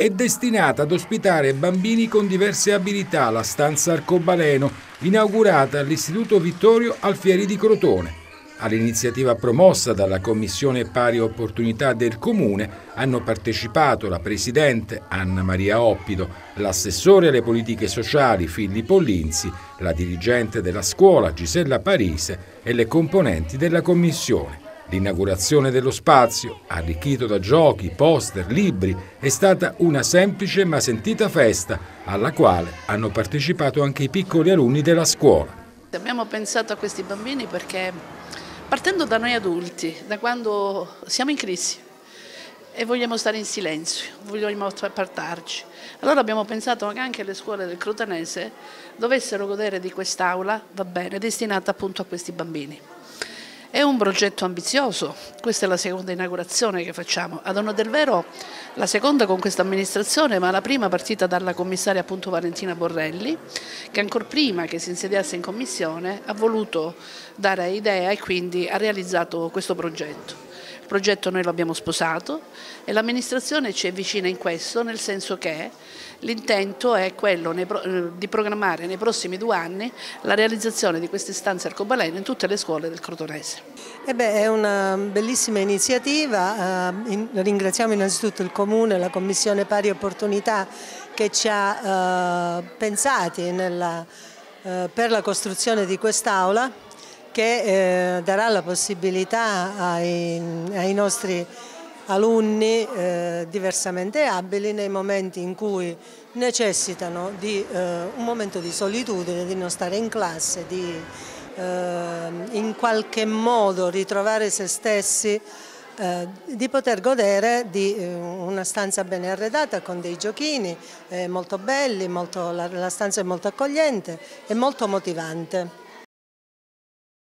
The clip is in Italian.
è destinata ad ospitare bambini con diverse abilità la stanza Arcobaleno, inaugurata all'Istituto Vittorio Alfieri di Crotone. All'iniziativa promossa dalla Commissione Pari Opportunità del Comune hanno partecipato la Presidente Anna Maria Oppido, l'assessore alle politiche sociali Filippo Linzi, la dirigente della scuola Gisella Parise e le componenti della Commissione. L'inaugurazione dello spazio, arricchito da giochi, poster, libri, è stata una semplice ma sentita festa alla quale hanno partecipato anche i piccoli alunni della scuola. Abbiamo pensato a questi bambini perché partendo da noi adulti, da quando siamo in crisi e vogliamo stare in silenzio, vogliamo appartarci. Allora abbiamo pensato che anche le scuole del Crotanese dovessero godere di quest'aula, va bene, destinata appunto a questi bambini. È un progetto ambizioso, questa è la seconda inaugurazione che facciamo, ad onore del vero la seconda con questa amministrazione, ma la prima partita dalla commissaria appunto Valentina Borrelli, che ancora prima che si insediasse in commissione ha voluto dare idea e quindi ha realizzato questo progetto. Progetto noi l'abbiamo sposato e l'amministrazione ci è vicina in questo, nel senso che L'intento è quello eh, di programmare nei prossimi due anni la realizzazione di queste stanze arcobaleno in tutte le scuole del Crotonese. Eh beh, è una bellissima iniziativa, eh, ringraziamo innanzitutto il Comune, la Commissione Pari Opportunità che ci ha eh, pensati nella, per la costruzione di quest'aula che eh, darà la possibilità ai, ai nostri alunni eh, diversamente abili nei momenti in cui necessitano di eh, un momento di solitudine, di non stare in classe, di eh, in qualche modo ritrovare se stessi, eh, di poter godere di eh, una stanza ben arredata con dei giochini molto belli, molto, la, la stanza è molto accogliente e molto motivante.